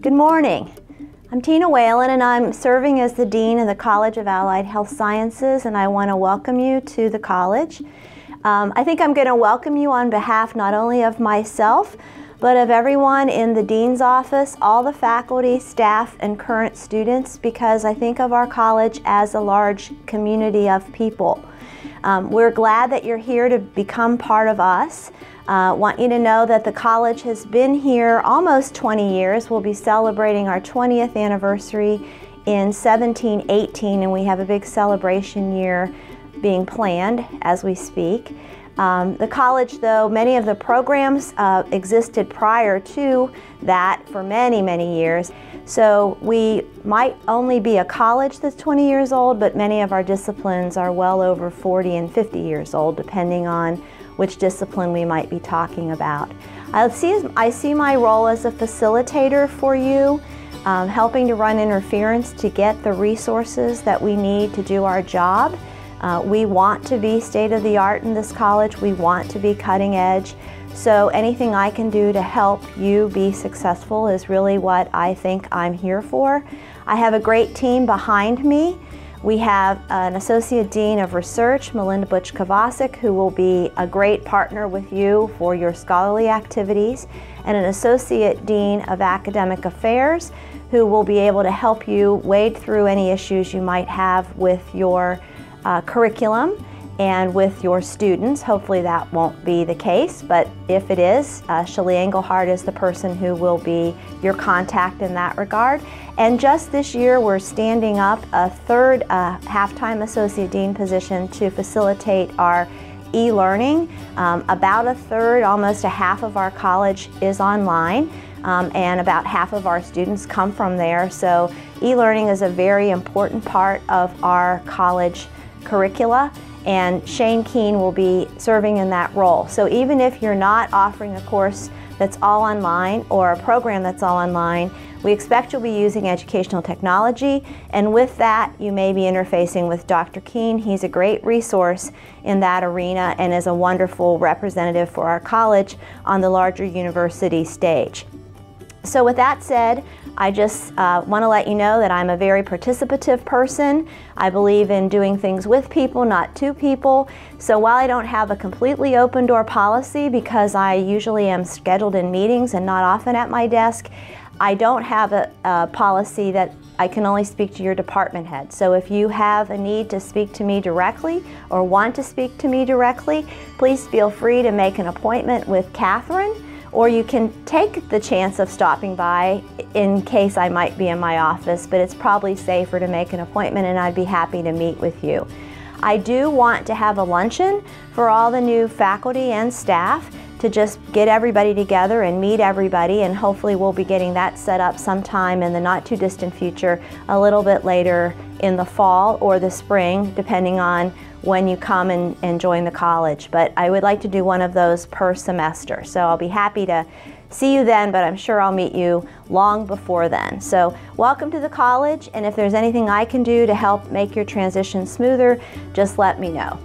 Good morning. I'm Tina Whalen and I'm serving as the Dean of the College of Allied Health Sciences and I want to welcome you to the college. Um, I think I'm going to welcome you on behalf not only of myself but of everyone in the Dean's office, all the faculty, staff, and current students because I think of our college as a large community of people. Um, we're glad that you're here to become part of us. Uh, want you to know that the college has been here almost 20 years. We'll be celebrating our 20th anniversary in 1718 and we have a big celebration year being planned as we speak. Um, the college, though, many of the programs uh, existed prior to that for many, many years. So we might only be a college that's 20 years old, but many of our disciplines are well over 40 and 50 years old, depending on which discipline we might be talking about. I see, I see my role as a facilitator for you, um, helping to run interference to get the resources that we need to do our job. Uh, we want to be state of the art in this college. We want to be cutting edge. So anything I can do to help you be successful is really what I think I'm here for. I have a great team behind me. We have an Associate Dean of Research, Melinda Butsch Kovacic, who will be a great partner with you for your scholarly activities, and an Associate Dean of Academic Affairs, who will be able to help you wade through any issues you might have with your uh, curriculum and with your students. Hopefully that won't be the case, but if it is, uh, Shelly Engelhardt is the person who will be your contact in that regard. And just this year, we're standing up a third uh, half-time associate dean position to facilitate our e-learning. Um, about a third, almost a half of our college is online. Um, and about half of our students come from there. So e-learning is a very important part of our college curricula and Shane Keene will be serving in that role. So even if you're not offering a course that's all online or a program that's all online, we expect you'll be using educational technology and with that you may be interfacing with Dr. Keene. He's a great resource in that arena and is a wonderful representative for our college on the larger university stage. So with that said, I just uh, want to let you know that I'm a very participative person. I believe in doing things with people, not to people. So while I don't have a completely open door policy because I usually am scheduled in meetings and not often at my desk, I don't have a, a policy that I can only speak to your department head. So if you have a need to speak to me directly or want to speak to me directly, please feel free to make an appointment with Catherine or you can take the chance of stopping by in case I might be in my office, but it's probably safer to make an appointment and I'd be happy to meet with you. I do want to have a luncheon for all the new faculty and staff to just get everybody together and meet everybody and hopefully we'll be getting that set up sometime in the not too distant future a little bit later in the fall or the spring depending on when you come and, and join the college. But I would like to do one of those per semester. So I'll be happy to see you then, but I'm sure I'll meet you long before then. So welcome to the college, and if there's anything I can do to help make your transition smoother, just let me know.